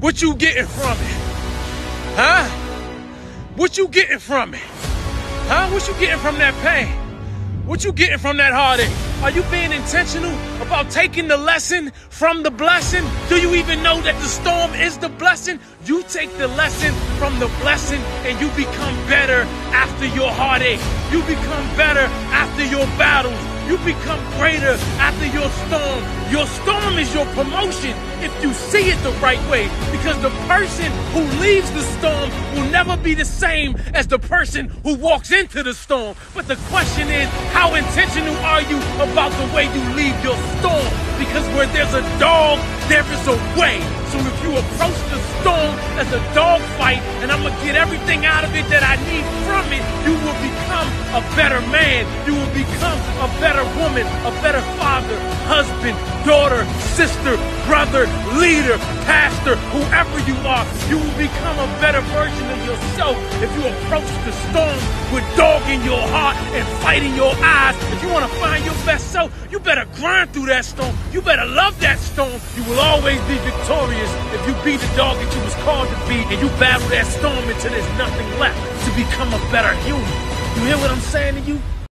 What you getting from it? Huh? What you getting from it? Huh? What you getting from that pain? What you getting from that heartache? Are you being intentional about taking the lesson from the blessing? Do you even know that the storm is the blessing? You take the lesson from the blessing and you become better after your heartache. You become better after your battles. You become greater after your storm. Your storm is your promotion if you see it the right way. Because the person who leaves the storm will never be the same as the person who walks into the storm. But the question is, how intentional are you about the way you leave your storm? Because where there's a dog, there is a way. So if you approach the storm as a dog fight, and I'm gonna get everything out of it that I need a better man. You will become a better woman, a better father, husband, daughter, sister, brother, leader, pastor, whoever you are. You will become a better version of yourself if you approach the storm with dog in your heart and fight in your eyes. If you want to find your best self, you better grind through that storm. You better love that storm. You will always be victorious if you be the dog that you was called to be and you battle that storm until there's nothing left to become a better human. You hear what I'm saying to you?